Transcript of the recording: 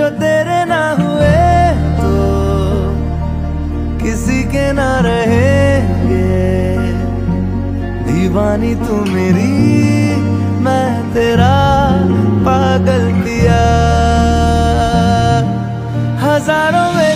जो तेरे ना हुए तो किसी के ना रहेंगे। दीवानी तू मेरी, मैं तेरा पागल दिया हज़ारों में